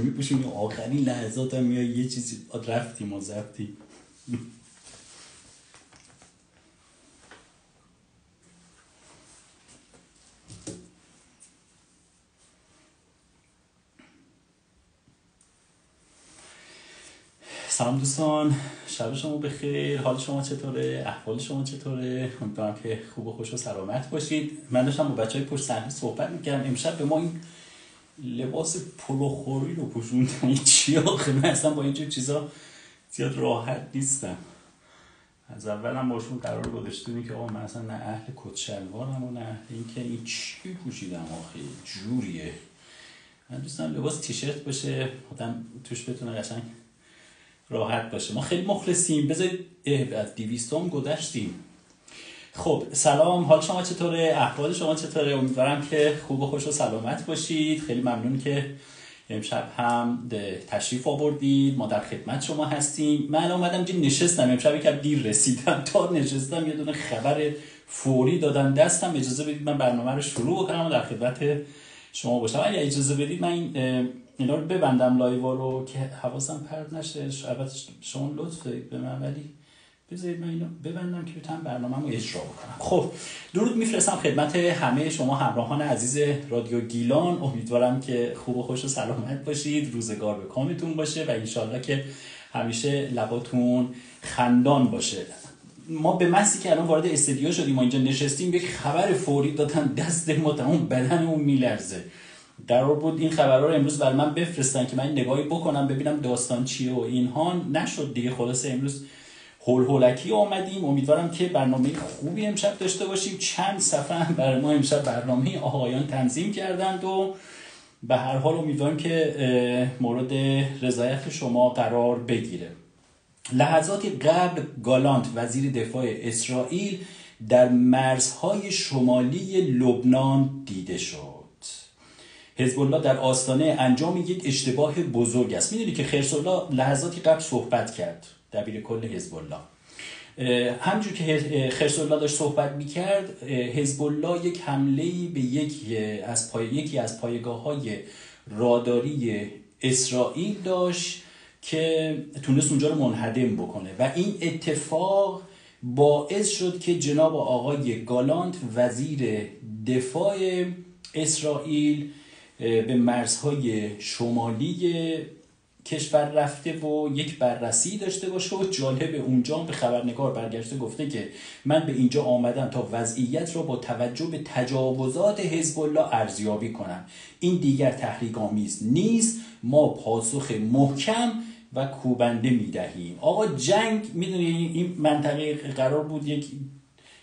میپوشیم. آخرین لحظات هم میای یه چیزی. رفتیم و زفتیم سلام دوستان. شب شما بخیر. حال شما چطوره؟ احوال شما چطوره؟ امیدوارم که خوب و خوش و سلامت باشید. من داشتم با بچه های پشت صحبت می‌کردم. امشب به ما این لباس پلوخوری رو پوشوندن این چی آخه؟ من اصلا با اینجور چیزا زیاد راحت نیستم. از اولم باشون قرار گذاشتیم که آقا من اصلا نه اهل کت شلوارم و نه اینکه این چی پوشیدم آخه؟ جوریه. من دوستم لباس تیشرت باشه آدم توش بتونه قشنگ راحت باشه. ما خیلی مخلصیم. بذارید از دیویستم گذشتیم. خب سلام. حال شما چطوره؟ احوال شما چطوره؟ امیدوارم که خوب و خوش و سلامت باشید. خیلی ممنون که امشب هم تشریف آوردید. ما در خدمت شما هستیم. من اومدم اینجا نشستم. امشب که دیر رسیدم. تا نشستم یه دونه خبر فوری دادن دستم اجازه بدید من برنامه رو شروع بکنم در خدمت شما باشم. اگه اجازه بدید من این اینا رو ببندم لایوا رو که حواسم پرد نشه. البته شما لطف به من ولی بذارید من اینو ببندم که بتونم برنامه رو اجرا بکنم. خب درود میفرستم خدمت همه شما همراهان عزیز رادیو گیلان. امیدوارم که خوب و خوش و سلامت باشید روزگار به کامتون باشه و انشالله که همیشه لباتون خندان باشه. ما به مسی که الان وارد استودیو شدیم ما اینجا نشستیم یک خبر فوری دادن دست ما تمام بدنمون میلرزه. قرار بود این خبرها رو امروز برای من بفرستن که من نگاهی بکنم ببینم داستان چیه و اینها. نشد دیگه خلاصه امروز هول هولکی آمدیم. امیدوارم که برنامه خوبی امشب داشته باشیم. چند صفحه هم برای ما امشب برنامه آقایان تنظیم کردند و به هر حال امیدوارم که مورد رضایت شما قرار بگیره. لحظاتی قبل گالانت وزیر دفاع اسرائیل در مرزهای شمالی لبنان دیده شد. حزب الله در آستانه انجام یک اشتباه بزرگ است. می‌دونی که خرس الله لحظاتی قبل صحبت کرد. دبیر کل حزب الله همجور که خرس الله داشت صحبت می‌کرد حزب الله یک حمله به یک از پای... یکی از پایگاه های راداری اسرائیل داشت که تونست اونجا رو منهدم بکنه. و این اتفاق باعث شد که جناب آقای گالانت وزیر دفاع اسرائیل به مرزهای شمالی کشور رفته و یک بررسی داشته باشه و جالب اونجا به خبرنگار برگشته گفته که من به اینجا آمدم تا وضعیت را با توجه به تجاوزات حزب الله ارزیابی کنم. این دیگر تحریک آمیز نیست. ما پاسخ محکم و کوبنده می‌دهیم. آقا جنگ می‌دونی این منطقه قرار بود یک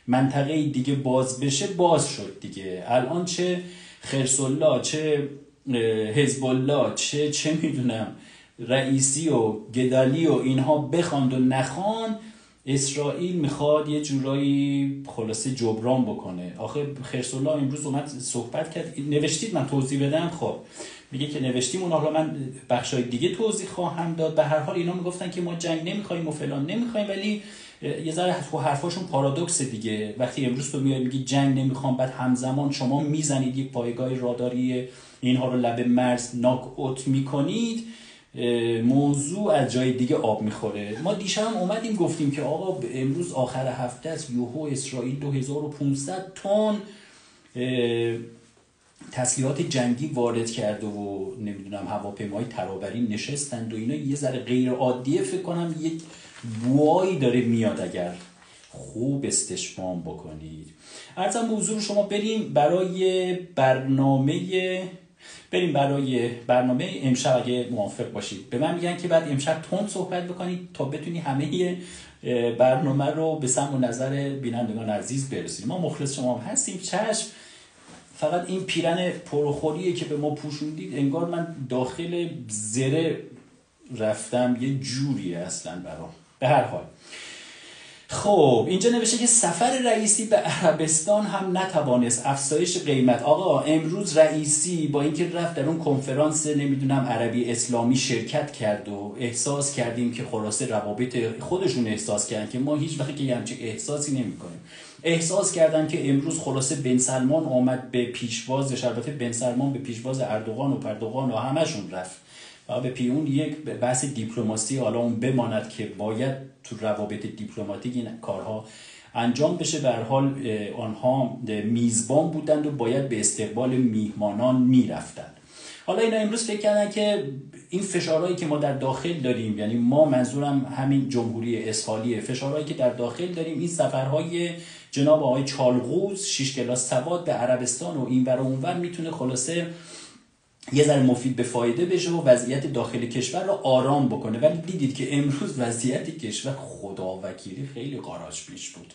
منطقه دیگه باز بشه باز شد دیگه. الان چه خرسالله چه حزب الله چه چه می‌دونم. رئیسی و گدالی و اینها بخواند و نخوان اسرائیل می‌خواد یه جورایی خلاصه جبران بکنه. آخه خرسالله امروز اومد صحبت کرد. نوشتید من توضیح بدم؟ خب. میگه که نوشتیم اون حالا من بخشای دیگه توضیح خواهم داد. به هر حال اینا می‌گفتن که ما جنگ نمی‌خوایم و فلان نمی‌خوایم ولی یه ذره تو حرفاشون پارادوکس دیگه. وقتی امروز تو میای میگی جنگ نمی‌خوام بعد همزمان شما می‌زنید یک پایگاه راداری اینها رو لب مرز ناک اوت می‌کنید. موضوع از جای دیگه آب می‌خوره. ما دیشب هم اومدیم گفتیم که آقا امروز آخر هفته است. یوهو اسرائیل 2500 تن تسلیحات جنگی وارد کرده و نمی‌دونم هواپیمای ترابری نشستند و اینا. یه ذره غیر عادیه فکر کنم یک بوایی داره میاد اگر خوب استشمام بکنید. ارزم به حضور شما بریم برای برنامه بریم برای برنامه امشب اگه موافق باشید. به من میگن که بعد امشب تند صحبت بکنید تا بتونی همه برنامه رو به سم و نظر بینندگان عزیز برسید ما مخلص شما هستیم. چشم. فقط این پیرن پروخوریه که به ما پوشوندید انگار من داخل زره رفتم. یه جوریه اصلا برام. به هر حال. خب اینجا نوشته که سفر رئیسی به عربستان هم نتوانست افزایش قیمت. آقا امروز رئیسی با اینکه رفت در اون کنفرانس نمی‌دونم عربی اسلامی شرکت کرد و احساس کردیم که خلاصه روابط خودشون احساس کردن که ما هیچ وقتی که همچین احساسی نمی‌کنیم. احساس کردن که امروز خلاصه بن سلمان آمد به پیشوازش البته بن سلمان به پیشواز اردوغان و پردوغان و همشون رفت. به پیون یک بحث دیپلماسی حالا اون بماند که باید تو روابط دیپلماتیک این کارها انجام بشه. به حال آنها میزبان بودند و باید به استقبال میهمانان می‌رفتند. حالا اینا امروز فکر کردن که این فشارهایی که ما در داخل داریم یعنی ما منظورم همین جمهوری اسفالیه فشارهایی که در داخل داریم این سفرهای جناب آقای چالغوز شش کلاس سواد به عربستان و این و اونور می‌تونه خلاصه یه ذره مفید به فایده بشه و وضعیت داخل کشور رو آرام بکنه. ولی دیدید که امروز وضعیت کشور خدا وکیلی خیلی قاراج پیش بود.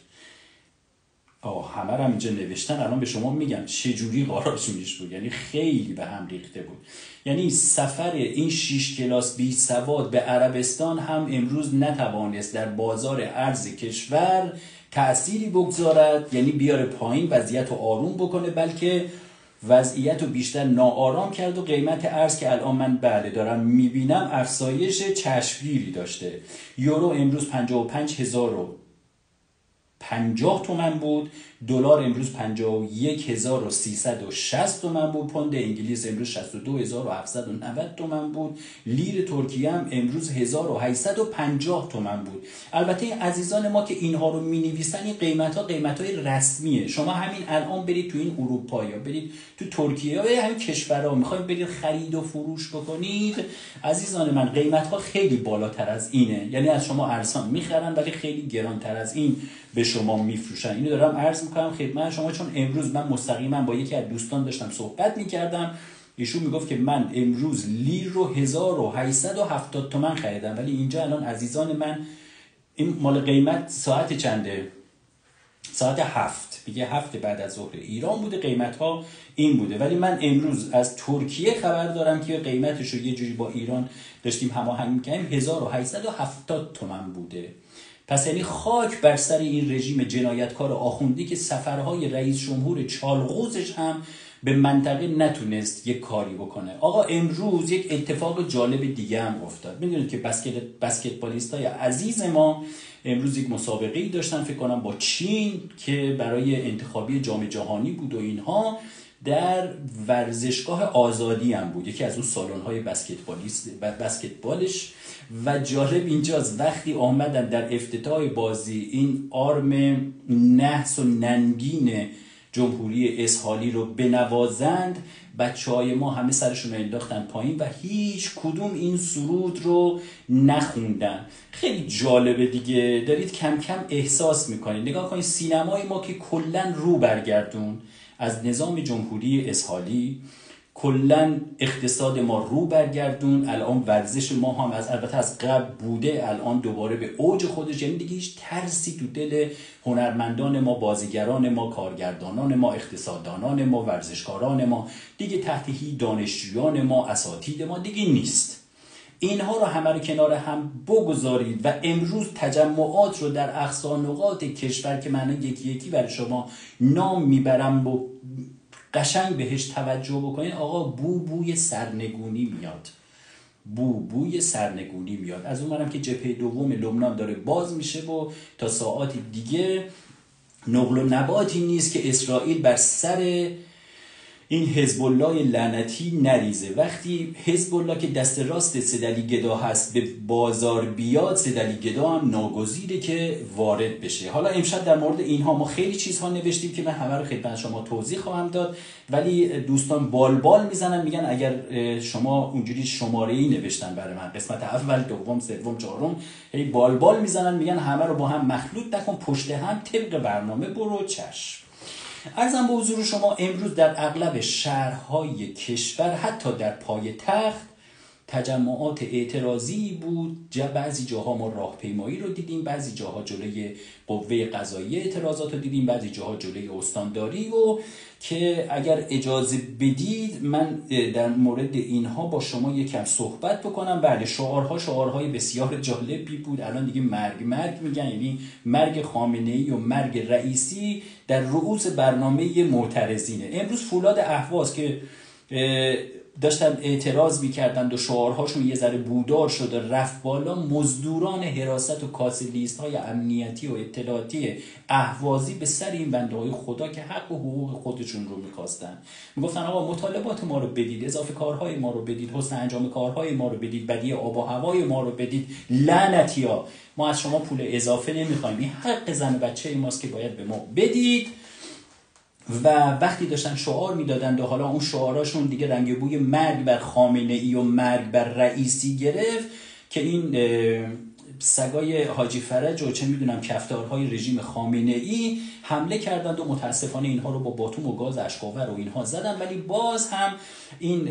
آه همه رو اینجا نوشتن الان به شما میگم چجوری قاراج میش بود؟ یعنی خیلی به هم ریخته بود. یعنی سفر این شیش کلاس بی سواد به عربستان هم امروز نتوانست در بازار ارز کشور تأثیری بگذارد یعنی بیاره پایین وضعیت رو آروم بکنه بلکه وضعیت رو بیشتر ناآرام کرد و قیمت ارز که الان من بله دارم می‌بینم افزایش چشمگیری داشته. یورو امروز 55 هزار 50 تومن بود. دلار امروز 51360 تومن بود. پوند انگلیس امروز 62790 تومن بود. لیر ترکیه هم امروز 1850 تومن بود. البته عزیزان ما که اینها رو می نویسن این قیمت ها قیمت های رسمیه. شما همین الان برید تو این اروپا یا برید تو ترکیه یا همین کشورها. می‌خواید برید خرید و فروش بکنید؟ عزیزان من قیمت ها خیلی بالاتر از اینه. یعنی از شما ارزان می‌خرن ولی خیلی گرانتر از این به شما میفروشن. اینو دارم عرض می‌کنم. خدمت شما چون امروز من مستقیما با یکی از دوستان داشتم صحبت می‌کردم ایشون می‌گفت که من امروز لیر رو 1870 تومن خریدم ولی اینجا الان عزیزان من این مال قیمت ساعت چنده؟ ساعت هفت. میگه هفت بعد از ظهر. ایران بوده قیمت ها این بوده. ولی من امروز از ترکیه خبر دارم که قیمتش رو یه جوری با ایران داشتیم هماهنگ می‌کنیم 1870 تومن بوده. پس یعنی خاک بر سر این رژیم جنایتکار آخوندی که سفرهای رئیس جمهور چالغوزش هم به منطقه نتونست یک کاری بکنه. آقا امروز یک اتفاق جالب دیگه هم افتاد. می‌دونید که بسکت بسکتبالیست های عزیز ما امروز یک مسابقه ای داشتن. فکر کنم با چین که برای انتخابی جام جهانی بود و اینها در ورزشگاه آزادی هم بود. یکی از اون سالن های بسکتبالیست بسکتبالش و جالب اینجاست وقتی آمدن در افتتاح بازی این آرم نحس و ننگین جمهوری اسحالی رو بنوازند بچه های ما همه سرشون رو انداختن پایین و هیچ کدوم این سرود رو نخوندن. خیلی جالبه دیگه. دارید کم کم احساس می‌کنید. نگاه کنید سینمای ما که کلا رو برگردون از نظام جمهوری اسحالی کلا اقتصاد ما رو برگردون. الان ورزش ما هم از البته از قبل بوده الان دوباره به اوج خودش. یعنی دیگه هیچ ترسی تو دل هنرمندان ما بازیگران ما کارگردانان ما اقتصاددانان ما ورزشکاران ما دیگه تحت دانشجویان ما اساتید ما دیگه نیست. اینها رو همه رو کنار هم بگذارید و امروز تجمعات رو در اقصا کشور که من یکی یکی برای شما نام می‌برم و قشنگ بهش توجه بکنید آقا بو بوی سرنگونی میاد. بو بوی سرنگونی میاد. از اون که جبهه دوم لبنان داره باز میشه و تا ساعات دیگه نقل و نباتی نیست که اسرائیل بر سر این حزب الله لعنتی نریزه. وقتی حزب الله که دست راست سدلی گدا هست به بازار بیاد سدلی گدا هم ناگزیره که وارد بشه. حالا امشب در مورد اینها ما خیلی چیزها نوشتیم که من همه رو خدمت شما توضیح خواهم داد. ولی دوستان بال بال می‌زنن میگن اگر شما اونجوری شماره ای نوشتن برای من. قسمت اول دوم سوم چهارم. هی بال بال می‌زنن میگن همه رو با هم مخلوط نکن پشت هم طبق برنامه برو چشم. ارزم به حضور شما امروز در اغلب شهرهای کشور حتی در پای تخت تجمعات اعتراضی بود. بعضی جاها ما راهپیمایی رو دیدیم بعضی جاها جلوی قوه قضایی اعتراضات رو دیدیم بعضی جاها جلوی استانداری و که اگر اجازه بدید من در مورد اینها با شما یکم صحبت بکنم. بله شعارها شعارهای بسیار جالبی بود. الان دیگه مرگ مرگ میگن یعنی مرگ خامنه ای و مرگ رئیسی در رؤوس برنامه معترضینه. امروز فولاد اهواز که داشتن اعتراض می‌کردند و شعارهاشون یه ذره بودار شده رفت بالا مزدوران حراست و کاسلیست های امنیتی و اطلاعاتی اهوازی به سر این بنده های خدا که حق و حقوق خودشون رو می‌خواستن. می‌گفتن آقا مطالبات ما رو بدید اضافه کارهای ما رو بدید حسن انجام کارهای ما رو بدید بدی آب و هوای ما رو بدید. لعنتی ها. ما از شما پول اضافه نمی‌خوایم. این حق زن بچه ماست که باید به ما بدید. و وقتی داشتن شعار می‌دادند و حالا اون شعاراشون دیگه رنگ بوی مرگ بر خامنه ای و مرگ بر رئیسی گرفت که این سگای حاجی فرج و چه می‌دونم کفتارهای رژیم خامنه ای حمله کردند و متاسفانه اینها رو با باتوم و گاز اشکاور و اینها زدن. ولی باز هم این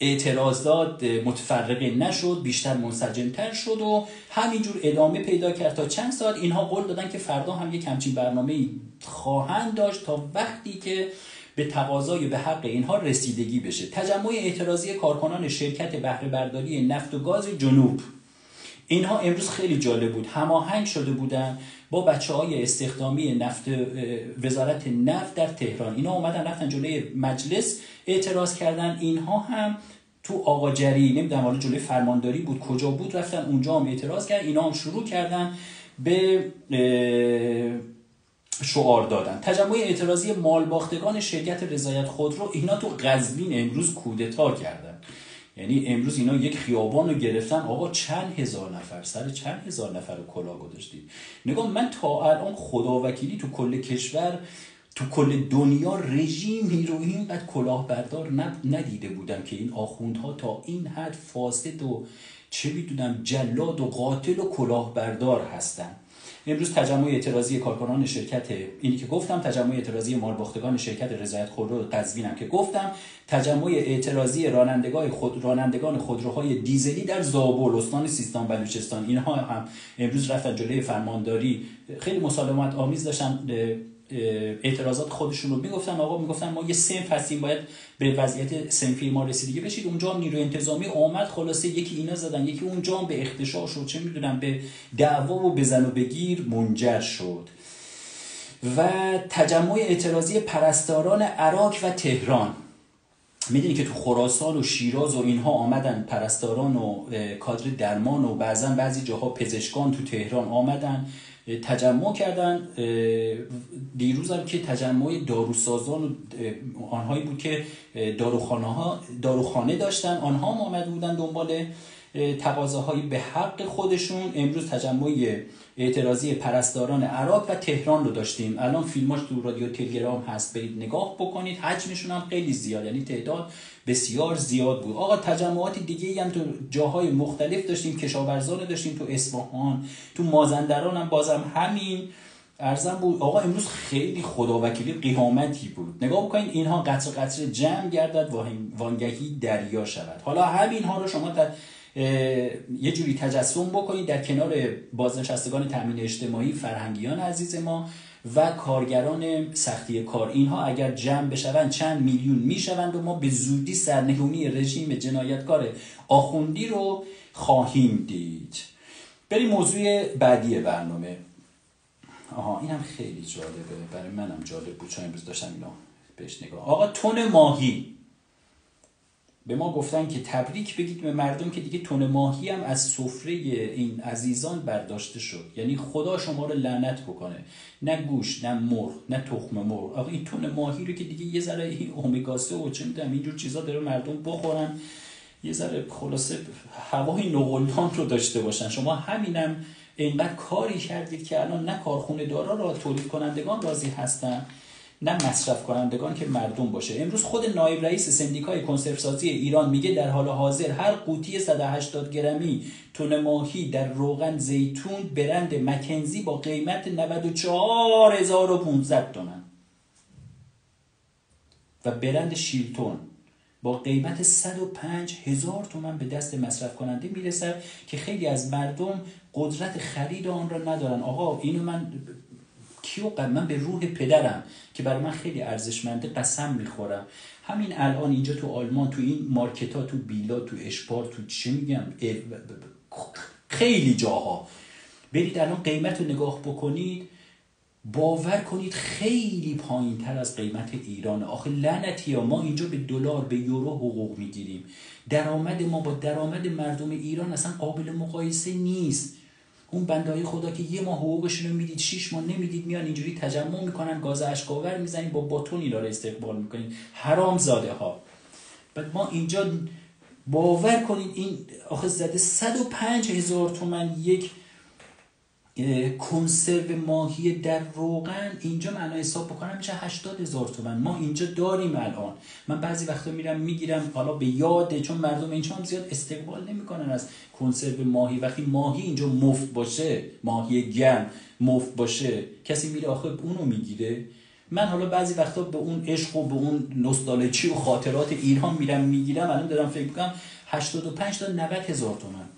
اعتراضات متفرقه نشد بیشتر منسجمتر شد و همینجور ادامه پیدا کرد. تا چند ساعت اینها قول دادن که فردا هم یک همچین برنامه خواهند داشت تا وقتی که به تقاضای به حق اینها رسیدگی بشه. تجمع اعتراضی کارکنان شرکت بهره برداری نفت و گاز جنوب. اینها امروز خیلی جالب بود. هماهنگ شده بودن با بچه های استخدامی نفت وزارت نفت در تهران. اینا اومدن رفتن جلوی مجلس اعتراض کردن. اینها هم تو آقاجری نمی‌دونم حالا جلوی فرمانداری بود کجا بود رفتن اونجا هم اعتراض کردن. اینا هم شروع کردن به شعار دادن. تجمع اعتراضی مالباختگان شرکت رضایت خودرو اینا تو قزوین امروز کودتا کردن. یعنی امروز اینا یک خیابان رو گرفتن. آقا چند هزار نفر سر چند هزار نفر رو کلا گذاشتید نگاه من تا الان خداوکیلی تو کل کشور تو کل دنیا رژیمی رو اینقدر کلاهبردار ندیده بودم که این آخوندها تا این حد فاسد و چه می‌دونم جلاد و قاتل و کلاهبردار هستن. امروز تجمع اعتراضی کارکنان شرکت اینی که گفتم تجمع اعتراضی مالباختگان شرکت رضایت خودرو قزوینم که گفتم. تجمع اعتراضی رانندگان خود رانندگان خودروهای دیزلی در زابل استان سیستان بلوچستان اینها هم امروز رفتن جلوی فرمانداری. خیلی مسالمت آمیز داشتن اعتراضات خودشون رو می‌گفتن. آقا می‌گفتن ما یه سنف هستیم باید به وضعیت سنفی ما رسیدگی بشید. اونجا هم نیروی انتظامی آمد خلاصه یکی اینا زدن یکی اونجا هم به اختشاش شد چه می‌دونم به دعوا و بزن و بگیر منجر شد. و تجمع اعتراضی پرستاران عراق و تهران. می‌دونی که تو خراسان و شیراز و اینها آمدن پرستاران و کادر درمان و بعضا بعضی جاها پزشکان تو تهران آمدن. تجمع کردن. دیروز هم که تجمع داروسازان و آنهایی بود که داروخانه, ها داروخانه داشتن. آنها هم آمده بودن دنبال تقاضاهایی به حق خودشون. امروز تجمع اعتراضی پرستاران عراق و تهران رو داشتیم. الان فیلماش تو رادیو تلگرام هست. برید نگاه بکنید. حجمشون هم خیلی زیاد. یعنی تعداد بسیار زیاد بود. آقا تجمعات دیگه هم تو جاهای مختلف داشتیم. کشاورزان داشتیم تو اصفهان تو مازندران هم. بازم همین. ارزم بود. آقا امروز خیلی خداوکیلی قیامتی بود. نگاه بکنید اینها قطر قطر جمع گردد وانگهی دریا شود. حالا همین ها رو شما در یه جوری تجسم بکنید در کنار بازنشستگان تامین اجتماعی فرهنگیان عزیز ما و کارگران سختی کار. اینها اگر جمع بشوند چند میلیون می‌شوند و ما به زودی سرنگونی رژیم جنایتکار آخوندی رو خواهیم دید. بریم موضوع بعدی برنامه. آها اینم خیلی جالبه. برای منم جالب بود چون امروز داشتم اینو بهش نگاه آقا تون ماهی. به ما گفتن که تبریک بگید به مردم که دیگه تون ماهی هم از سفره این عزیزان برداشته شد. یعنی خدا شما رو لعنت بکنه. نه گوش نه مرغ نه تخم مرغ. آقا این تون ماهی رو که دیگه یه ذره این اومگا و چه می‌دونم اینجور چیزا داره مردم بخورن. یه ذره خلاصه هوای نقلدان رو داشته باشن. شما همینم اینقدر کاری کردید که الان نه کارخونه دارا را تولید کنندگان راضی هستن نه مصرف کنندگان که مردم باشه. امروز خود نایب رئیس سندیکای کنسروسازی ایران میگه در حال حاضر هر قوطی 180 گرمی تون ماهی در روغن زیتون برند مکنزی با قیمت 94500 تومن. و برند شیلتون با قیمت 105 هزار تومن به دست مصرف کننده می‌رسد که خیلی از مردم قدرت خرید آن را ندارن. آقا اینو من کیو من به روح پدرم که برای من خیلی ارزشمنده قسم می‌خورم. همین الان اینجا تو آلمان تو این مارکت ها تو بیلا تو اشپار تو چه میگم؟ خیلی جاها. برید الان قیمت رو نگاه بکنید. باور کنید خیلی پایین تر از قیمت ایران. آخه لعنتی ها ما اینجا به دلار به یورو حقوق می‌گیریم. درآمد ما با درآمد مردم ایران اصلا قابل مقایسه نیست. اون بندهای خدا که یه ماه حقوقشون رو می‌دید شیش ماه نمی‌دید میان اینجوری تجمع می‌کنن گاز اشکاور می‌زنید با باتون اینا رو استقبال می‌کنید. حرام زاده ها. بعد ما اینجا باور کنید این آخه زده 105 هزار تومن یک کنسرو ماهی در روغن. اینجا من حساب بکنم میشه 80 هزار تومن. ما اینجا داریم الان. من بعضی وقتا میرم می‌گیرم حالا به یاده چون مردم اینجا هم زیاد استقبال نمی‌کنن از کنسرو ماهی. وقتی ماهی اینجا مفت باشه ماهی گرم مفت باشه کسی میره آخه اونو می‌گیره. من حالا بعضی وقتا به اون عشق و به اون نوستالژی و خاطرات ایران میرم می‌گیرم. الان دارم فکر می‌کنم 85 تا 90 هزار تومن.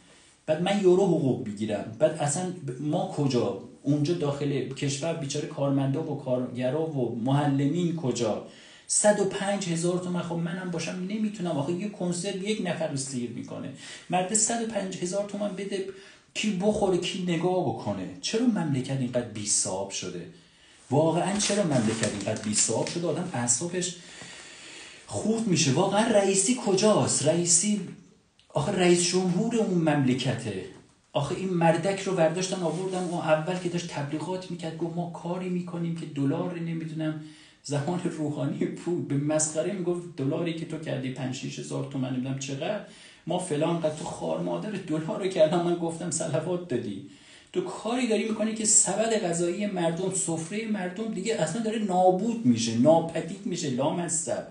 بعد من یورو حقوق بگیرم بعد اصلا ما کجا؟ اونجا داخل کشور بیچاره کارمندا و کارگرا و معلمین کجا؟ 105 هزار تومن. خب منم باشم نمی‌تونم. آخه یه کنسرت یک نفر رو سیر می‌کنه. مرد 105 هزار تومن بده کی بخوره کی نگاه بکنه. چرا مملکت اینقدر بی شده؟ واقعا چرا مملکت اینقدر بی شده؟ آدم اعصابش خورد میشه. واقعا رئیسی کجاست؟ رئیسی آخه رئیس جمهور اون مملکته. آخه این مردک رو برداشتن آوردن اون اول که داشت تبلیغات می‌کرد گفت ما کاری می‌کنیم که دلار نمی‌دونم زمان روحانی پول به مسخره می‌گفت دلاری که تو کردی 5 هزار تومن نمی‌دونم چقدر. ما فلان قد تو خار مادر دلار رو کردم من گفتم صلوات دادی. تو کاری داری می‌کنی که سبد غذایی مردم سفره مردم دیگه اصلا داره نابود میشه ناپدید میشه لامصب.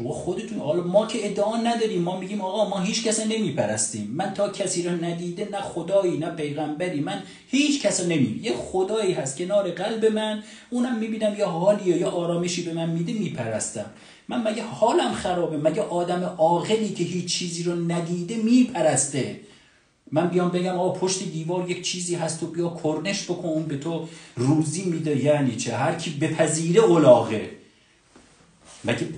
شما خودتون حالا ما که ادعا نداریم ما میگیم آقا ما هیچ کس نمیپرستیم. من تا کسی رو ندیده نه خدایی نه پیغمبری من هیچ کس نمی یه خدایی هست کنار قلب من اونم می‌بینم یا حالی یا آرامشی به من میده میپرستم. من مگه حالم خرابه؟ مگه آدم عاقلی که هیچ چیزی رو ندیده میپرسته؟ من بیام بگم آقا پشت دیوار یک چیزی هست تو بیا کرنش بکن اون به تو روزی میده. یعنی چه؟ هر کی بپذیره اولاغه مگه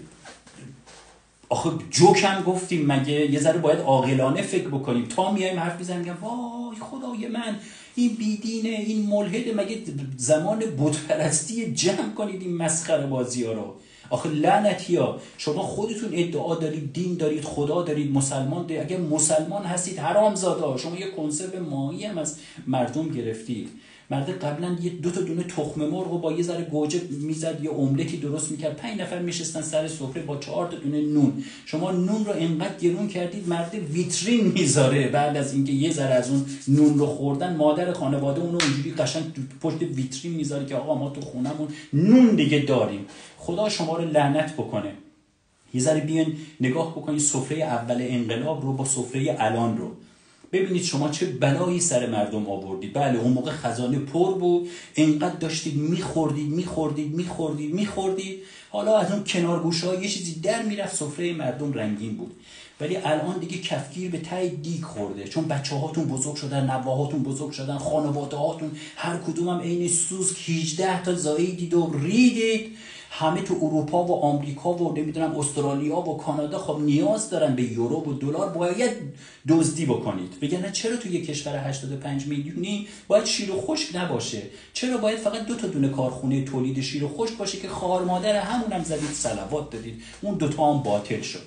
آخه جوکم گفتیم مگه یه ذره باید عاقلانه فکر بکنیم. تا میایم حرف می‌زنیم میگم وای خدای من این بیدینه این ملحده مگه زمان بتپرستی جمع کنید این مسخره بازی ها رو؟ آخه لعنتی ها. شما خودتون ادعا دارید دین دارید خدا دارید مسلمان دارید. اگر مسلمان هستید حرام زاده شما یه کنسرو ماهی هم از مردم گرفتید. مرد قبلا یه دو تا دونه تخم مرغ رو با یه ذره گوجه می‌زد یا املتی درست می‌کرد. پنج نفر میشستن سر سفره با چهار تا دونه نون. شما نون رو انقدر گرون کردید مرد ویترین می‌ذاره بعد از اینکه یه ذره از اون نون رو خوردن. مادر خانواده اون رو اونجوری قشنگ پشت ویترین می‌ذاره که آقا ما تو خونمون نون دیگه داریم. خدا شما رو لعنت بکنه. یه ذره بیان نگاه بکنید سفره اول انقلاب رو با سفره الان رو. ببینید شما چه بلایی سر مردم آوردید. بله اون موقع خزانه پر بود. اینقدر داشتید میخوردید میخوردید میخوردید میخوردید. حالا از اون کنارگوش ها یه چیزی در می‌رفت سفره مردم رنگین بود. ولی الان دیگه کفگیر به تای دیگ خورده. چون بچه هاتون بزرگ شدن نواهاتون بزرگ شدن خانواده هاتون هر کدوم هم عین سوز 18 تا زاییدید و ریدید. همه تو اروپا و آمریکا و نمی‌دونم استرالیا و کانادا خب نیاز دارن به یورو و دلار باید دزدی بکنید. بگن چرا تو یه کشور 85 میلیونی باید شیر و خشک نباشه؟ چرا باید فقط دو تا دونه کارخونه تولید شیر و خشک باشه که خار مادر همونم زدید صلوات دادید؟ اون دوتا هم باطل شد.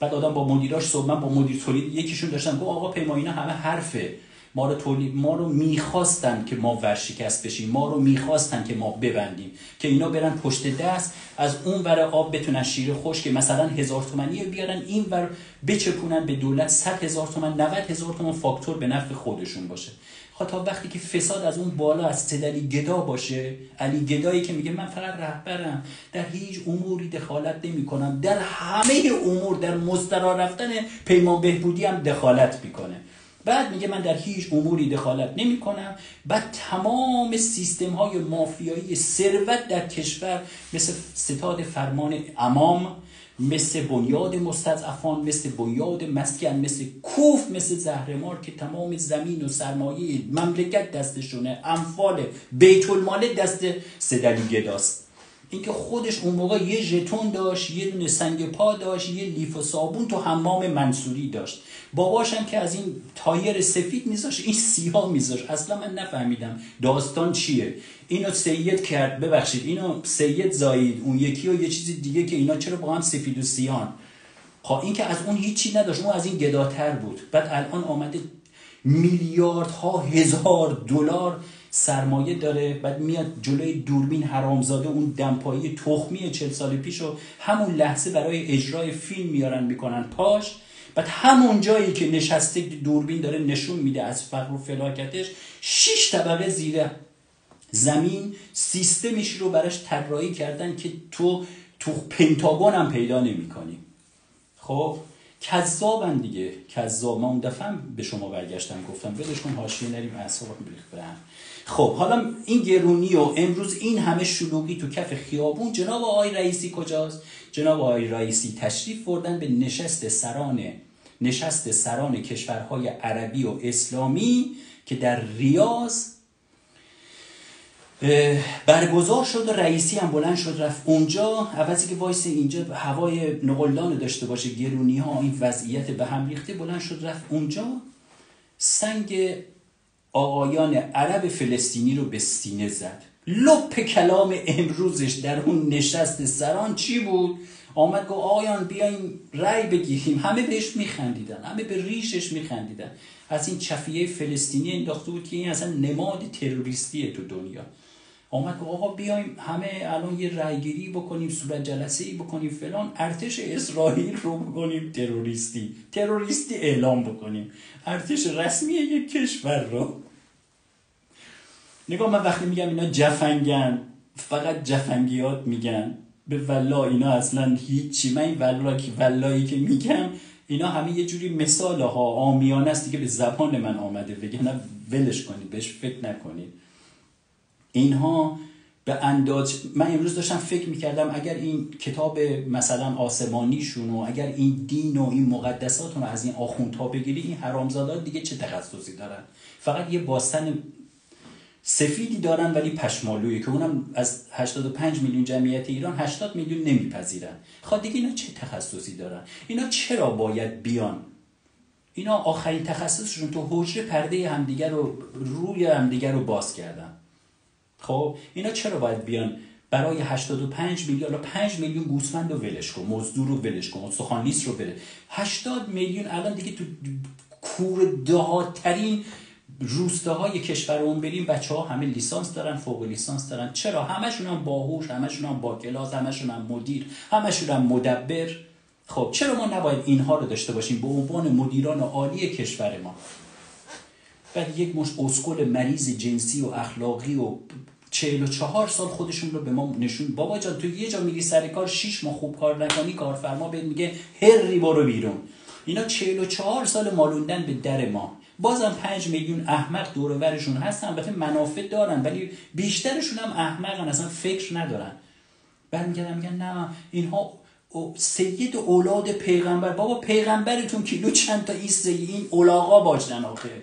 بعد آدم با مدیراش صبح من با مدیر تولید یکیشون داشتن گفت آقا پیمایینا همه حرفه. ما رو تولید ما رو می‌خواستن که ما ورشکست بشیم. ما رو می‌خواستن که ما ببندیم. که اینا برن پشت دست از اون ور آب بتونن شیر خوش که مثلا هزار تومنی بیارن این ور بچپونن به دولت 100 هزار تومن 90 هزار تومن فاکتور به نفع خودشون باشه. خب تا وقتی که فساد از اون بالا از صدلی گدا باشه علی گدایی که میگه من فقط رهبرم در هیچ اموری دخالت نمی کنم در همه امور در مسترا رفتن پیمان بهبودی هم دخالت می‌کنه. بعد میگه من در هیچ اموری دخالت نمی کنم بعد تمام سیستم های مافیایی ثروت در کشور مثل ستاد فرمان امام مثل بنیاد مستضعفان مثل بنیاد مسکن مثل کوف مثل زهرمار که تمام زمین و سرمایه مملکت دستشونه انفال بیت المال دست سدلی گداست اینکه خودش اون موقع یه ژتون داشت یه دونه سنگ پا داشت یه لیف و صابون تو حمام منصوری داشت. باباشم که از این تایر سفید میذاش این سیاه میذاش. اصلا من نفهمیدم داستان چیه. اینو سید کرد. ببخشید اینو سید زایید اون یکی و یه چیزی دیگه که اینا چرا با هم سفید و سیان خب این که از اون هیچی نداشت. اون از این گداتر بود. بعد الان آمده میلیاردها هزار دلار سرمایه داره بعد میاد جلوی دوربین حرامزاده اون دمپایی تخمی چل سال پیش رو همون لحظه برای اجرای فیلم میارن می‌کنن. پاش. بعد همون جایی که نشسته دوربین داره نشون میده از فقر و فلاکتش شش طبقه زیر زمین سیستمش رو براش طراحی کردن که تو تو پنتاگون هم پیدا نمی‌کنی. خب؟ کذابن دیگه. کذاب. ما اون دفعه به شما برگشتم گفتم ولش کن حاشیه نریم اعصاب بریخت خب حالا این گرونی و امروز این همه شلوغی تو کف خیابون جناب آقای رئیسی کجاست؟ جناب آقای رئیسی تشریف بردن به نشست سران نشست سران کشورهای عربی و اسلامی که در ریاض برگزار شد و رئیسی هم بلند شد رفت اونجا. عوضی که وایس اینجا هوای نقلدان داشته باشه گرونی ها این وضعیت به هم ریخته بلند شد رفت اونجا. سنگ آقایان عرب فلسطینی رو به سینه زد. لپ کلام امروزش در اون نشست سران چی بود؟ آمد گفت آقایان بیایم رأی بگیریم. همه بهش میخندیدن همه به ریشش میخندیدن. از این چفیه فلسطینی انداخته بود که این اصلا نماد تروریستیه تو دنیا. آمد گفت آقا بیایم همه الان یه رأیگیری بکنیم صورت جلسه ای بکنیم فلان ارتش اسرائیل رو بکنیم تروریستی. تروریستی اعلام بکنیم. ارتش رسمی یک کشور رو. نگاه من وقتی میگم اینا جفنگن فقط جفنگیات میگن. به ولا اینا اصلا هیچی. من این ولا که ولایی که میگم اینا همه یه جوری مثال ها آمیانه است دیگه به زبان من آمده. بگن ولش کنید بهش فکر نکنید. اینها به انداز من امروز داشتم فکر می‌کردم اگر این کتاب مثلا آسمانیشون و اگر این دین و این مقدساتون رو از این آخوندها بگیری این حرامزادات دیگه چه تخصصی دارن؟ فقط یه باستن سفیدی دارن ولی پشمالویی که اونم از 85 میلیون جمعیت ایران 80 میلیون نمیپذیرن. خب دیگه اینا چه تخصصی دارن؟ اینا چرا باید بیان؟ اینا آخرین تخصصشون تو حجره پرده همدیگر رو روی همدیگر رو باز کردن. خب اینا چرا باید بیان؟ برای 85 میلیون 5 میلیون گوسفند رو ولش کن مزدور رو ولش کن سخانلیس رو بره. 80 میلیون الان دیگه تو کور دهاترین روستاهای کشورمون بریم بچه ها همه لیسانس دارن فوق لیسانس دارن. چرا؟ همشون هم باهوش همشون هم با کلاس همشون هم مدیر همشون هم مدبر. خب چرا ما نباید اینها رو داشته باشیم؟ به عنوان مدیران عالی کشور ما. بعد یک مش اسکل مریض جنسی و اخلاقی و چهل و چهار سال خودشون رو به ما نشون بابا جان تو یه جا میگی سر کار شیش ماه خوب کار نکنی کارفرما بهت میگه هری برو بیرون. اینا چهل و چهار سال مالوندن به در ما. بازم پنج میلیون احمق دورورشون هستن البته منافع دارن ولی بیشترشون هم احمقن اصلا فکر ندارن. بعد میگن میگن نه اینها سید اولاد پیغمبر. بابا پیغمبرتون کیلو چند تا ایست این اولاغا باشن آخه.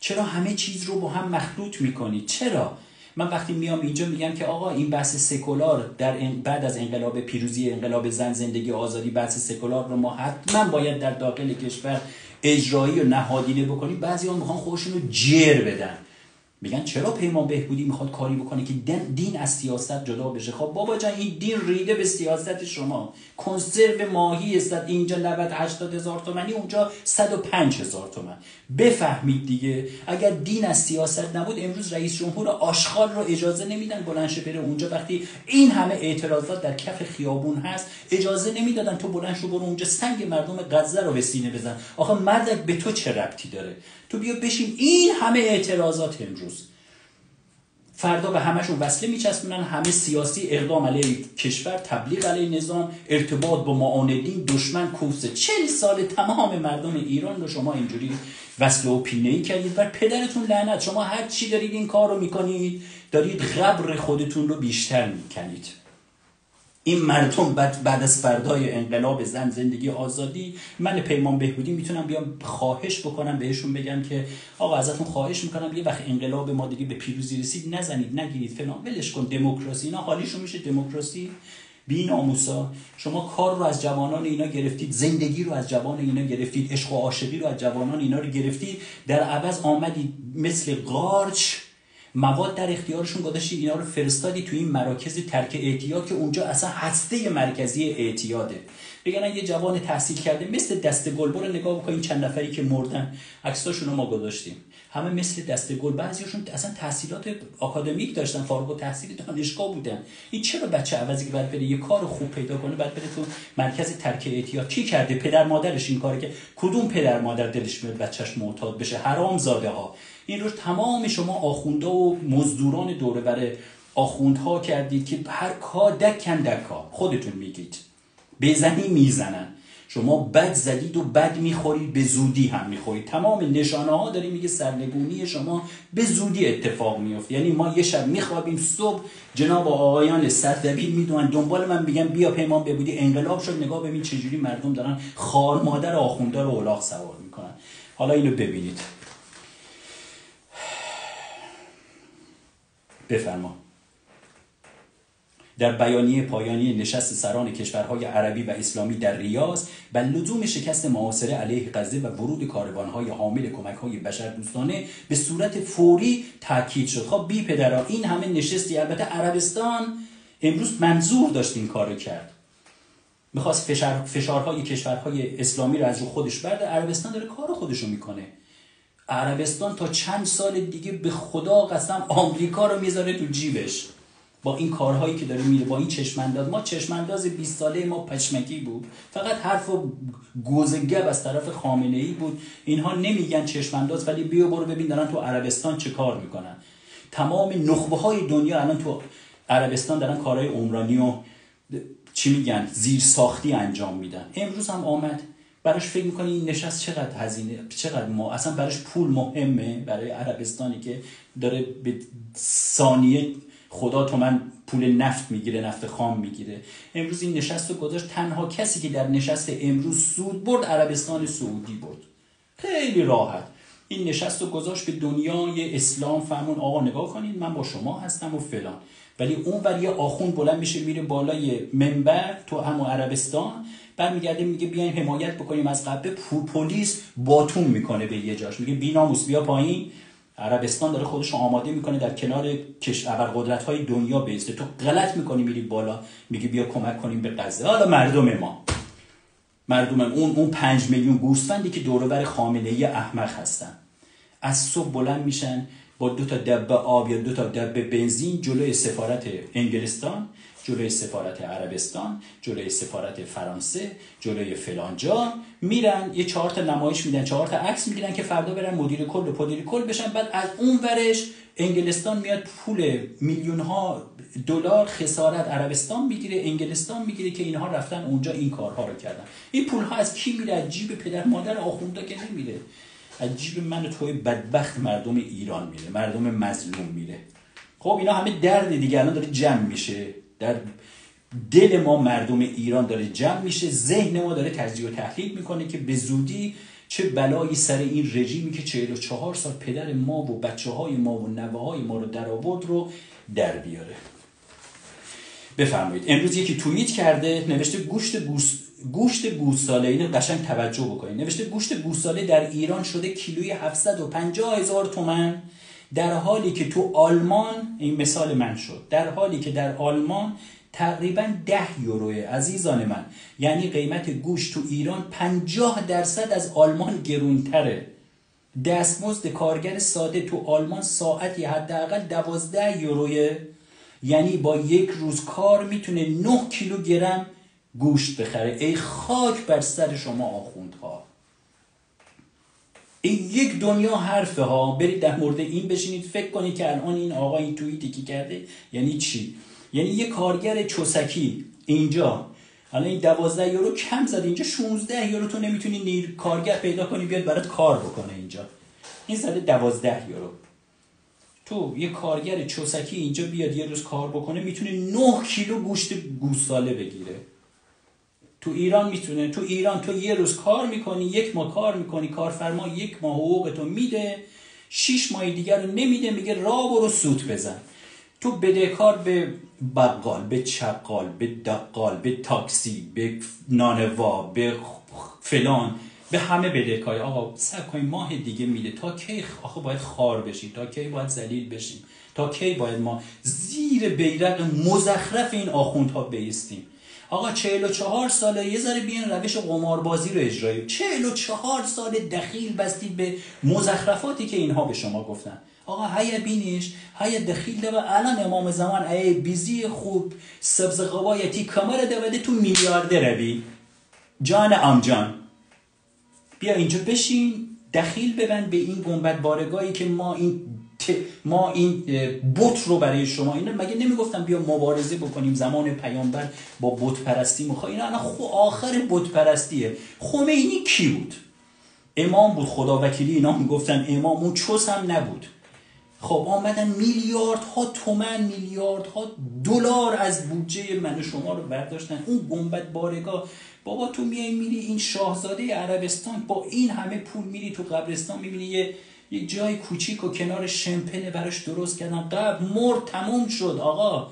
چرا همه چیز رو با هم مخلوط می‌کنید چرا؟ من وقتی میام اینجا میگم که آقا این بحث سکولار در بعد از انقلاب پیروزی انقلاب زن زندگی آزادی بحث سکولار رو ما حتما باید در داخل کشور اجرایی و نهادینه بکنیم. بعضی ها می‌خوان خودشون رو جر بدن. میگن چرا پیمان بهبودی می‌خواد کاری بکنه که دین از سیاست جدا بشه؟ خب بابا جان این دین ریده به سیاست شما. کنسرو ماهی است اینجا 90 80 هزار تومنی اونجا 105 هزار تومن. بفهمید دیگه. اگر دین از سیاست نبود امروز رئیس جمهور آشغال رو اجازه نمیدن بلنش بره اونجا. وقتی این همه اعتراضات در کف خیابون هست اجازه نمی‌دادن تو بلند شو برو اونجا سنگ مردم غزه رو به سینه بزن. آخه مردک به تو چه ربطی داره؟ تو بیا بشین. این همه اعتراضات امروز. فردا به همشون وصله میچسبونن. همه سیاسی اقدام علیه کشور تبلیغ علیه نظام ارتباط با معان دین دشمن کوسه چل سال تمام مردم ایران رو شما اینجوری وصله و پینه ای کردید. بر پدرتون لعنت. شما هر چی دارید این کار رو می‌کنید دارید غبر خودتون رو بیشتر می‌کنید. این مردم بعد, بعد از فردای انقلاب زن زندگی آزادی من پیمان بهبودی می‌تونم بیام خواهش بکنم بهشون بگم که آقا ازتون خواهش می‌کنم یه وقت انقلاب ما دیگه به پیروزی رسید نزنید نگیرید فلان ولش کن دموکراسی اینا حالیشون میشه دموکراسی. بی ناموسا شما کار رو از جوانان اینا گرفتید زندگی رو از جوان اینا گرفتید عشق و عاشقی رو از جوانان اینا رو گرفتید در عوض آمدید مثل قارچ. مواد در اختیارشون گذاشتی اینا رو فرستادی تو این مراکز ترک اعتیاد که اونجا اصلا هسته مرکزی اعتیاده. بگن یه جوان تحصیل کرده مثل دست گل برو نگاه بکن این چند نفری که مردن. عکساشون رو ما گذاشتیم. همه مثل دست گل. بعضیشون اصلا تحصیلات آکادمیک داشتن فارغ التحصیل دانشگاه بودن. این چرا بچه عوضی که بعد بره یه کار خوب پیدا کنه بعد بره تو مرکز ترک اعتیاد؟ کی کرده؟ پدر مادرش این کارو که کدوم پدر مادر دلش میاد بچهش معتاد بشه؟ حرام زاده ها این رو تمام شما آخونده و مزدوران دوره بر آخوندها کردید که هر کا دکن دکا. خودتون میگید. بزنی می‌زنن. شما بد زدید و بد می‌خورید به زودی هم می‌خورید. تمام نشانه ها داری میگه سرنگونی شما به زودی اتفاق میفته یعنی ما یه شب میخوابیم صبح جناب آقایان صدبی می‌دونن دنبال من بگن بیا پیمان ببودی. انقلاب شد نگاه ببین چجوری مردم دارن خار مادر آخونده رو الاغ سوار می‌کنن. حالا اینو ببینید. بفرما. در بیانیه پایانی نشست سران کشورهای عربی و اسلامی در ریاض و لزوم شکست معاصره علیه غزه و ورود کاروانهای حامل کمکهای بشر دوستانه به صورت فوری تاکید شد. خب بی پدران این همه نشستی البته عربستان امروز منظور داشت این کارو کرد. می‌خواست فشار، فشارهای کشورهای اسلامی رو از رو خودش برده عربستان داره کار خودش رو می‌کنه. عربستان تا چند سال دیگه به خدا قسم آمریکا رو می‌ذاره تو جیبش. با این کارهایی که داره میره با این چشمانداز. ما چشمانداز 20 ساله ما پشمکی بود. فقط حرف و گوزگب از طرف خامنه ای بود. اینها نمیگن چشمانداز ولی بیا برو ببین دارن تو عربستان چه کار می‌کنن. تمام نخبه های دنیا الان تو عربستان دارن کارهای عمرانی و چی میگن زیر ساختی انجام میدن. امروز هم آمد. براش فکر می‌کنی این نشست چقدر هزینه چقدر ما اصلا براش پول مهمه برای عربستانی که داره به ثانیه خدا تو من پول نفت می‌گیره نفت خام می‌گیره. امروز این نشست رو گذاشت تنها کسی که در نشست امروز سود برد عربستان سعودی برد. خیلی راحت. این نشست رو گذاشت به دنیای اسلام فهمون آقا نگاه کنید من با شما هستم و فلان. ولی اون ولی آخون بلند میشه میره بالای منبر تو همون عربستان برمیگرده میگه بیاین حمایت بکنیم از قبل پلیس باتون می‌کنه به یه جاش. میگه بیناموس بیا پایین. عربستان داره خودش آماده می‌کنه در کنار کش قدرت های دنیا بیسته. تو غلط می‌کنی میری بالا. میگی بیا کمک کنیم به غزه. حالا مردم ما. مردم اون اون پنج میلیون گوسفندی که دوربر خامنه ای احمق هستن. از صبح بلند میشن با دو تا دبه آب یا دو تا دبه بنزین جلوی سفارت انگلستان. جلوی سفارت عربستان جلوی سفارت فرانسه جلوی فلانجا میرن یه چهار تا نمایش میدن چهار تا عکس می‌گیرن که فردا برن مدیر کل و پدیر کل بشن. بعد از اون ورش انگلستان میاد پول میلیون ها دلار خسارت عربستان می‌گیره انگلستان می‌گیره که اینها رفتن اونجا این کارها رو کردن. این پول ها از کی میره؟ از جیب پدر مادر آخونده که نمیره. از جیب من و توی بدبخت مردم ایران میره مردم مظلوم میره. خب اینا همه درد دیگه الان داره جمع میشه. در دل ما مردم ایران داره جمع میشه ذهن ما داره تجزیه و تحلیل می‌کنه که به زودی چه بلایی سر این رژیمی که 44 سال پدر ما و بچه های ما و نوه های ما رو در آورد رو در بیاره. بفرمایید. امروز یکی توییت کرده نوشته گوشت گوس گوشت گوساله اینو قشنگ توجه بکنید. نوشته گوشت گوساله در ایران شده کیلوی 750 هزار تومن. در حالی که تو آلمان این مثال من شد در حالی که در آلمان تقریبا ده یوروه عزیزان من یعنی قیمت گوشت تو ایران 50 درصد از آلمان گرونتره. دستمزد کارگر ساده تو آلمان ساعتی حداقل دوازده یوروه. یعنی با یک روز کار می‌تونه 9 کیلوگرم گوشت بخره. ای خاک بر سر شما آخوندها. این یک دنیا حرفه ها برید در مورد این بشینید فکر کنید که الان این آقا این توییتی که کرده یعنی چی؟ یعنی یه کارگر چوسکی اینجا. حالا این دوازده یورو کم زد اینجا 16 یورو تو نمی‌تونی نیر کارگر پیدا کنی بیاد برات کار بکنه اینجا. این زده دوازده یورو. تو یه کارگر چوسکی اینجا بیاد یه روز کار بکنه می‌تونه 9 کیلو گوشت گوساله بگیره. تو ایران می‌تونه تو ایران تو یه روز کار می‌کنی یک ماه کار می‌کنی کارفرما یک ماه حقوقتو میده شیش ماه دیگر رو نمیده میگه را برو سوت بزن. تو بدهکار به بقال به چقال به دقال به تاکسی به نانوا به فلان به همه بدهکاری آقا سب کنیم ماه دیگه میده. تا کی آخه باید خار بشیم تا کی باید ذلیل بشیم تا کی باید ما زیر بیرق مزخرف این آخوندها بیستیم. آقا 44 ساله یه ذره بیان روش قماربازی رو اجرایی. 44 سال دخیل بستید به مزخرفاتی که اینها به شما گفتن. آقا هیا بینیش؟ هیا دخیل ده الان امام زمان ای بیزی خوب سبز قوایتی کمر دوده تو میلیارده روی جان امجان بیا اینجا بشین دخیل ببند به این گنبد بارگاهی که ما این ما این بت رو برای شما اینا مگه نمی‌گفتم بیا مبارزه بکنیم زمان پیامبر با بت پرستی می‌خوای؟ اینا الان خو آخر بت پرستیه. خمینی کی بود؟ امام بود خدا وکیلی اینا می‌گفتن. امام اون چوس هم نبود. خب آمدن میلیاردها تومن میلیاردها دلار از بودجه من و شما رو برداشتن. اون گنبد بارگاه بابا تو میای میری این شاهزاده عربستان با این همه پول میری تو قبرستان می‌بینی یه یک جای کوچیک و کنار شمپنه براش درست کردن قبل مرد تموم شد آقا.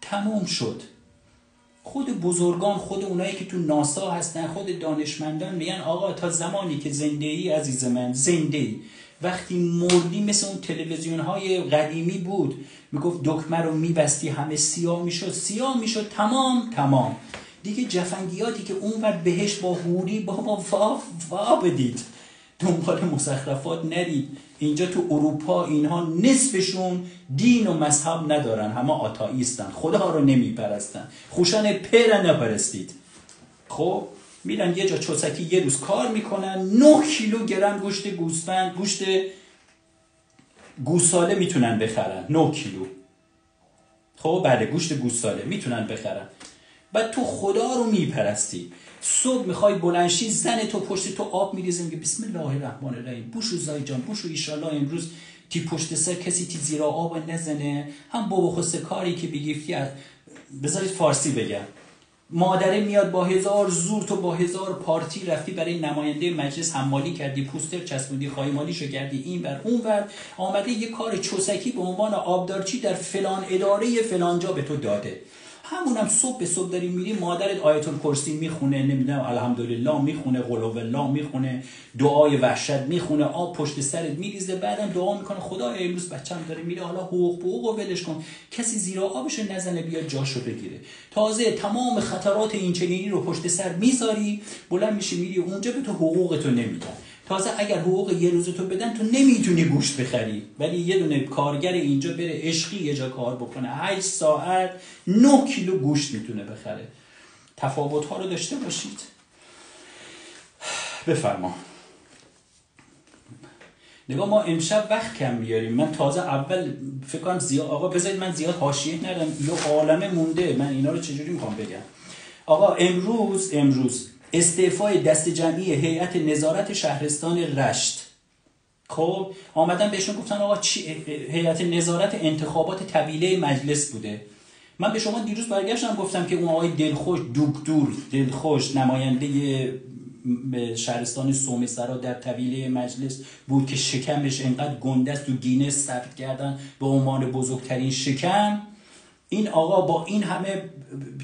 تموم شد. خود بزرگان خود اونایی که تو ناسا هستن خود دانشمندان میگن آقا تا زمانی که زنده ای عزیز من زنده ای وقتی مردی مثل اون تلویزیون های قدیمی بود می‌گفت دکمه رو میبستی همه سیاه می‌شد. سیاه می‌شد تمام تمام. دیگه جفنگیاتی که اونور بهش با هوری بابا وا وا بدید. دنبال مسخرفات نرید. اینجا تو اروپا اینها نصفشون دین و مذهب ندارن. همه آتائیستن. خدا رو نمیپرستن. خوشان پر نپرستید. خب میرن یه جا چوسکی یه روز کار می‌کنن. 9 کیلو گرم گوشت گوسفند گوشت گوساله می‌تونن بخرن. 9 کیلو. خب بله گوشت گوساله می‌تونن بخرن. بعد تو خدا رو میپرستی صبح می‌خوای بلنشی زن تو پشت تو آب میریزه میگه بسم الله الرحمن الرحیم بوشو زای جان بوشو ایشالله امروز تی پشت سر کسی تی زیرا آب نزنه. هم بابا خسته کاری که بگیفتی بذارید فارسی بگم. مادره میاد با هزار زور تو با هزار پارتی رفتی برای نماینده مجلس حمالی کردی پوستر چسبوندی خایمالیشو کردی این بر اون بر آمده یه کار چوسکی به عنوان آبدارچی در فلان اداره فلانجا به تو داده. همونم صبح به صبح داری میری مادرت آیت الکرسی می‌خونه نمی‌دونم الحمدلله می‌خونه قل الله می‌خونه دعای وحشت می‌خونه آب پشت سرت میریزه بعدم دعا می‌کنه خدا امروز بچم داره میره حالا حقوق حقوق ولش کن. کسی زیرا آبش نزنه بیا جاشو بگیره. تازه تمام خطرات این چنینی رو پشت سر می‌ذاری بلند میشی میری اونجا به تو حقوقتو نمیدن. تازه اگر حقوق یه روز تو بدن تو نمی‌تونی گوشت بخری. ولی یه دونه کارگر اینجا بره عشقی یه جا کار بکنه. 8 ساعت 9 کیلو گوشت می‌تونه بخره. تفاوت ها رو داشته باشید. بفرما. نگاه ما امشب وقت کم بیاریم. من تازه اول فکر کنم زیاد آقا بذارید من زیاد حاشیه ندارم. یه عالمه مونده. من اینا رو چجوری می‌خوام بگم؟ آقا امروز امروز استعفای دست جمعی هیئت نظارت شهرستان رشت. خب آمدن بهشون گفتن آقا هیئت نظارت انتخابات طویله مجلس بوده. من به شما دیروز برگشتم گفتم که اون آقای دلخوش دکتور دلخوش نماینده شهرستان سومسرا در طویله مجلس بود که شکمش انقدر گنده است و گینه ثبت کردن به عنوان بزرگترین شکم. این آقا با این همه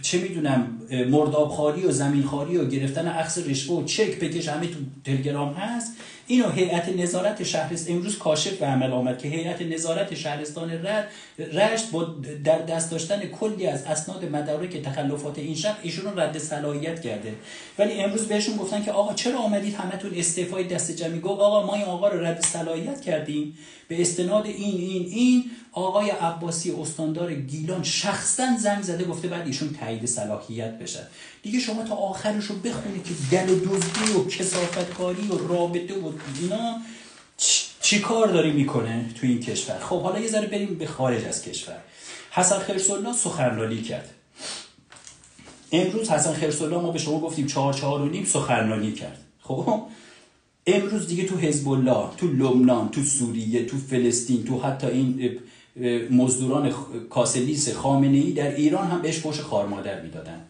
چه می‌دونم مردابخاری و زمینخاری و گرفتن عکس رشوه و چک بکش همه تو تلگرام هست اینو هیئت نظارت شهرستان امروز کاشف به عمل آمد که هیئت نظارت شهرستان رد رشت با در دست داشتن کلی از اسناد مدارک تخلفات این شخص ایشون رد صلاحیت کرده. ولی امروز بهشون گفتن که آقا چرا آمدید همتون استعفای دست جمعی؟ گفت آقا ما این آقا رو رد صلاحیت کردیم. به استناد این این این آقای عباسی استاندار گیلان شخصا زنگ زده گفته بعد ایشون تایید صلاحیت بشه. دیگه شما تا آخرش رو بخونید که دل و دزدی و کسافتکاری و رابطه و اینا چی کار داری می‌کنه تو این کشور؟ خب حالا یه ذره بریم به خارج از کشور. حسن خرسالله سخنرانی کرد. امروز حسن خرسالله ما به شما گفتیم چهار چهار و نیم سخنرانی کرد. خب؟ امروز دیگه تو حزب الله تو لبنان تو سوریه تو فلسطین تو حتی این مزدوران کاسلیس خامنه ای در ایران هم بهش فوش خارمادر می‌دادن.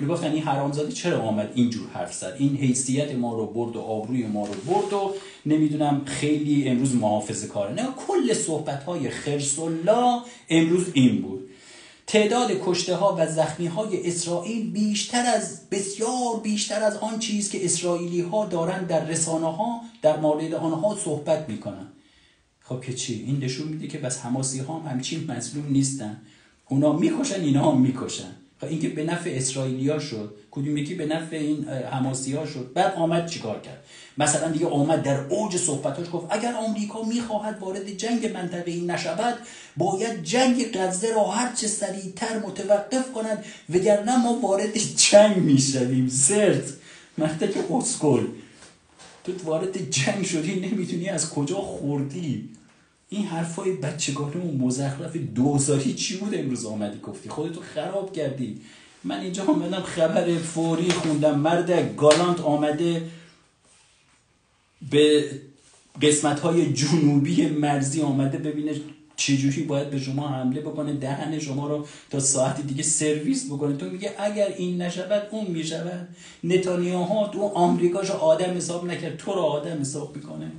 می‌گفتن این حرامزاده چرا آمد اینجور حرف زد؟ این حیثیت ما رو برد و آبروی ما رو برد و نمی‌دونم خیلی امروز محافظه کاره. نه کل صحبت های خرسالله امروز این بود. تعداد کشته ها و زخمی های اسرائیل بیشتر از بسیار بیشتر از آن چیز که اسرائیلی ها دارن در رسانه ها در مورد آنها صحبت می‌کنن. خب که چی؟ این نشون میده که بس حماسی ها هم همچین مظلوم نیستن. اونا می‌کشن اینا هم می‌کشن. خب اینکه به نفع اسرائیلیا شد کدوم یکی به نفع این حماسی ها شد. بعد آمد چیکار کرد؟ مثلا دیگه آمد در اوج صحبتاش گفت اگر آمریکا می‌خواهد وارد جنگ منطقه این نشود باید جنگ غزه را هرچه سریعتر متوقف کند وگرنه ما وارد جنگ می‌شویم. زرد که اسکل. تو وارد جنگ شدی نمی‌تونی از کجا خوردی. این حرفای بچگانه و مزخرف دوزاری چی بود امروز آمدی گفتی؟ خودتو خراب کردی. من اینجا آمدم خبر فوری خوندم. مرد گالانت آمده به قسمت های جنوبی مرزی آمده ببینه چجوری باید به شما حمله بکنه دهن شما رو تا ساعت دیگه سرویس بکنه. تو میگه اگر این نشود اون می‌شود. نتانیاهو تو آمریکاش آدم حساب نکرد. تو رو آدم حساب می‌کنه.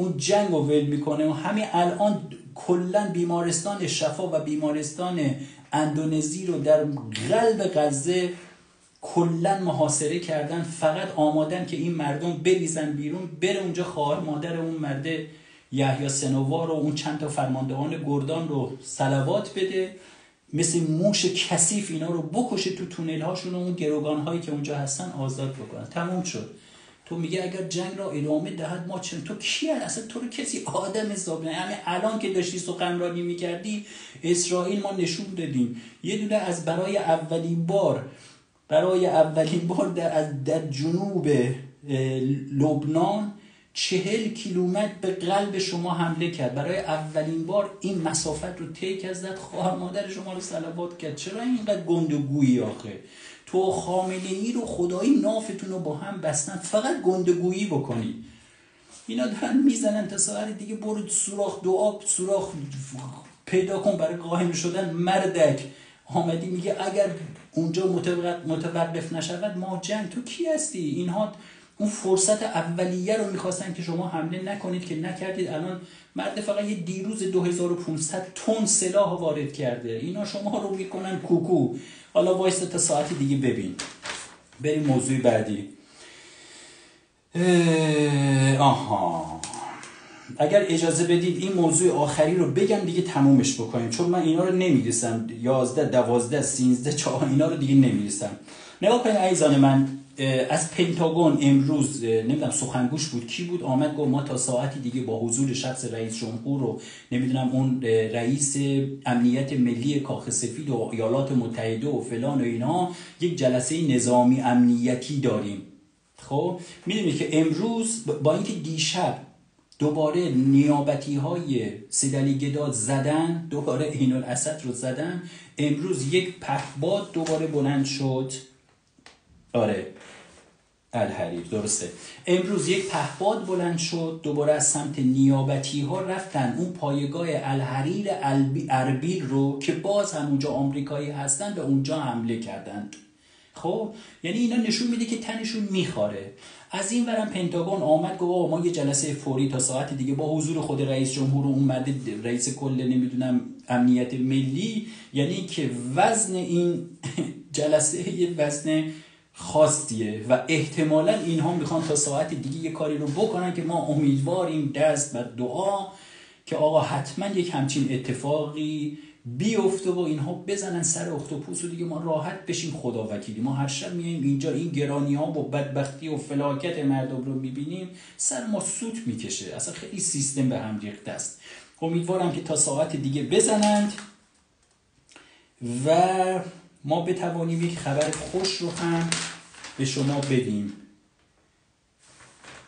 اون جنگ رو ول می‌کنه. و همین الان کلا بیمارستان شفا و بیمارستان اندونزی رو در قلب غزه کلا محاصره کردن. فقط آمادن که این مردم بریزن بیرون بره اونجا خواهر مادر اون مرده یحیی سنوار و اون چند تا فرماندهان گردان رو سلوات بده. مثل موش کثیف اینا رو بکشه تو تونل هاشون و اون گروگان هایی که اونجا هستن آزاد بکنن. تموم شد. تو میگه اگر جنگ را ادامه دهد ما چون تو کی اصلا تو رو کسی آدم حساب نه. همه الان که داشتی سخنرانی می‌کردی اسرائیل ما نشون دادیم. یه دونه از برای اولین بار برای اولین بار در, در جنوب لبنان چهل کیلومتر به قلب شما حمله کرد. برای اولین بار این مسافت رو طی کرد خواهر مادر شما رو صلوات کرد. چرا اینقدر گندگویی آخه؟ تو خامنه ای رو خدایی نافتون رو با هم بستن فقط گندگویی بکنید اینا دارن می‌زنن تا ساعت دیگه برو سوراخ دعا سوراخ پیدا کن برای قایم شدن مردک. آمدی میگه اگر اونجا متوقف نشود ما جنگ. تو کی هستی؟ اینها اون فرصت اولیه رو می‌خواستن که شما حمله نکنید که نکردید. الان مرد فقط یه دیروز 2500 تن سلاح وارد کرده. اینا شما رو می‌کنن کوکو. حالا وایسته تا ساعتی دیگه ببین. بریم موضوع بعدی. آها. اگر اجازه بدید این موضوع آخری رو بگم دیگه تمومش بکنیم. چون من اینا رو نمی‌رسم. 11 12 13 4 اینا رو دیگه نمی‌رسم. نگاه کنید عزیزان من از پنتاگون امروز نمی‌دونم سخنگوش بود کی بود؟ آمد گفت ما تا ساعتی دیگه با حضور شخص رئیس جمهور رو نمی‌دونم اون رئیس امنیت ملی کاخ سفید و ایالات متحده و فلان و اینا یک جلسه نظامی امنیتی داریم. خب می‌دونید که امروز با اینکه دیشب دوباره نیابتی های سیدلی گداد زدن دوباره این الاسد رو زدن امروز یک پهباد دوباره بلند شد. آره. الحریر درسته. امروز یک پهباد بلند شد دوباره از سمت نیابتی ها رفتن. اون پایگاه الحریر اربیل رو که باز هم اونجا آمریکایی هستن به اونجا حمله کردند خب یعنی اینا نشون میده که تنشون میخواره از این ورم پنتاگون آمد گفت ما یه جلسه فوری تا ساعت دیگه با حضور خود رئیس جمهور و اومد رئیس کل نمی‌دونم امنیت ملی. یعنی که وزن این جلسه یه وزن خواستیه و احتمالا اینها می‌خوان تا ساعت دیگه یه کاری رو بکنن که ما امیدواریم دست و دعا که آقا حتما یک همچین اتفاقی بیفته و اینها بزنن سر اختوپوس و دیگه ما راحت بشیم خدا وکیلی ما هر شب میایم اینجا این گرانی ها و بدبختی و فلاکت مردم رو می‌بینیم سر ما سوت می‌کشه. اصلا خیلی سیستم به هم ریخته است امیدوارم که تا ساعت دیگه بزنند و ما بتوانیم یک خبر خوش رو هم به شما بدیم.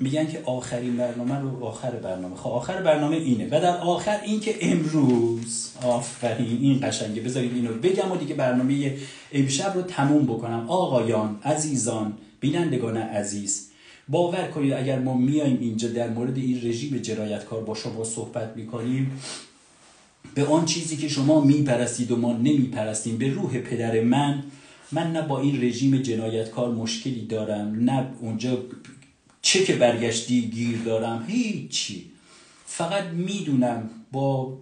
میگن که آخرین برنامه رو آخر برنامه. خب آخر برنامه اینه. و در آخر این که امروز آفرین این قشنگه. بذارید اینو بگم و دیگه برنامه امشب رو تموم بکنم. آقایان عزیزان بینندگان عزیز باور کنید اگر ما میایم اینجا در مورد این رژیم جنایتکار با شما صحبت می‌کنیم به آن چیزی که شما میپرستید و ما نمیپرستیم به روح پدر من من نه با این رژیم جنایتکار مشکلی دارم نه اونجا چه که برگشتی گیر دارم هیچی. فقط می‌دونم با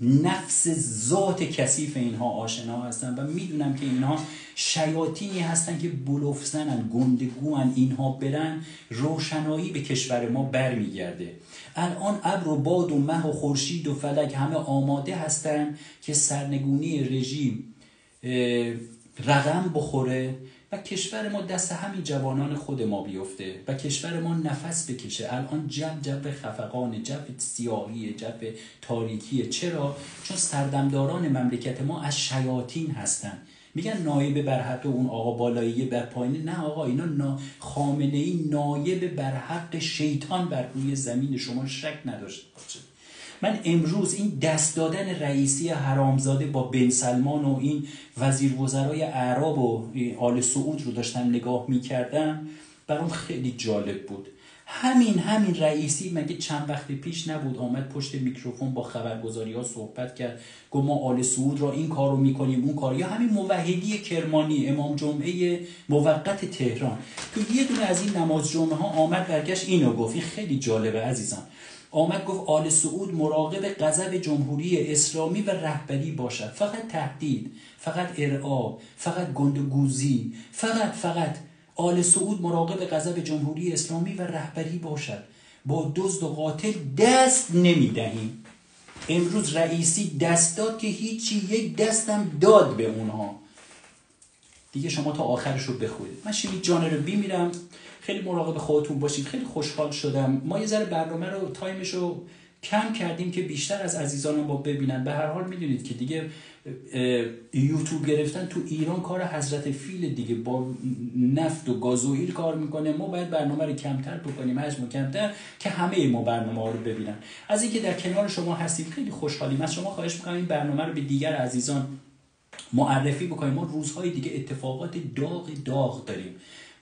نفس ذات کثیف اینها آشنا هستن و می‌دونم که اینها شیاطینی هستن که بلوفزنن گندگوان اینها برن روشنایی به کشور ما برمیگرده. الان ابر و باد و مه و خورشید و فلک همه آماده هستن که سرنگونی رژیم رقم بخوره و کشور ما دست همین جوانان خود ما بیفته و کشور ما نفس بکشه. الان جو جو خفقان جو سیاهی جو تاریکیه چرا؟ چون سردمداران مملکت ما از شیاطین هستن. میگن نایب برحق اون آقا بالایی بر پایینه. نه آقا اینا نا خامنه ای نایب برحق شیطان بر روی زمین. شما شک نداشته باشه من امروز این دست دادن رئیسی حرامزاده با بن سلمان و این وزیر وزرای اعراب و آل سعود رو داشتم نگاه می‌کردم برام خیلی جالب بود. همین همین رئیسی مگه چند وقت پیش نبود آمد پشت میکروفون با خبرگزاری ها صحبت کرد گفت ما آل سعود را این کار رو می‌کنیم اون کار یا همین موحدی کرمانی امام جمعه موقت تهران. تو یه دونه از این نماز جمعه ها آمد برگشت اینو گفت. این خیلی جالبه عزیزان. آمد گفت آل سعود مراقب غضب جمهوری اسلامی و رهبری باشد. فقط تهدید فقط ارعاب فقط گنده‌گوزی فقط فقط آل سعود مراقب غضب جمهوری اسلامی و رهبری باشد. با دزد و قاتل دست نمی‌دهیم. امروز رئیسی دست داد که هیچی یک دستم داد به اونها. دیگه شما تا آخرش رو بخونید. من شیمی جانه ره بیمیرم خیلی مراقب خودتون باشید خیلی خوشحال شدم. ما یه ذره برنامه رو time ش رو کم کردیم که بیشتر از عزیزان ما ببینن. به هر حال می‌دونید که دیگه یوتیوب گرفتن تو ایران کار حضرت فیل دیگه. با نفت و گازوئیل کار می‌کنه. ما باید برنامه رو کمتر بکنیم. حجم کمتر که همه ما برنامه ها رو ببینن. از اینکه در کنار شما هستیم خیلی خوشحالیم. از شما خواهش می‌کنم این برنامه رو به دیگر عزیزان معرفی بکنیم. ما روزهای دیگه اتفاقات داغ داغ داریم.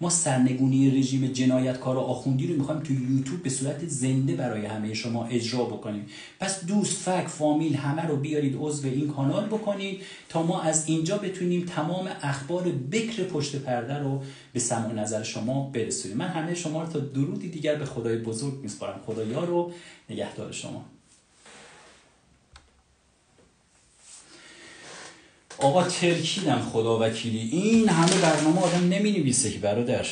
ما سرنگونی رژیم جنایتکار و آخوندی رو می‌خوایم تو یوتیوب به صورت زنده برای همه شما اجرا بکنیم. پس دوست فک فامیل همه رو بیارید عضو این کانال بکنید تا ما از اینجا بتونیم تمام اخبار بکر پشت پرده رو به سمع نظر شما برسونیم. من همه شما رو تا درودی دیگر به خدای بزرگ میسپارم. خدایا رو نگهدار شما. آقا ترکیدم خدا وکیلی این همه برنامه آدم نمی نویسه که برادر.